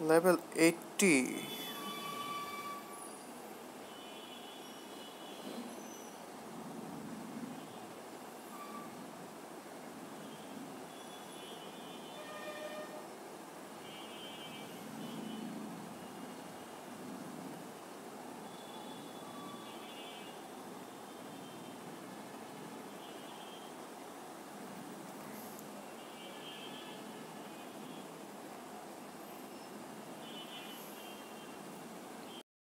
level 80